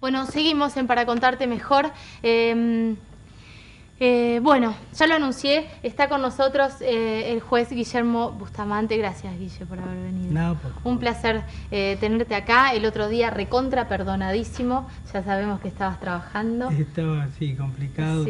Bueno, seguimos en Para Contarte Mejor. Em, eh, bueno, ya lo anuncié, está con nosotros eh, el juez Guillermo Bustamante. Gracias, Guille, por haber venido. Un placer eh, tenerte acá. El otro día recontra perdonadísimo, ya sabemos que estabas trabajando. Estaba así complicado.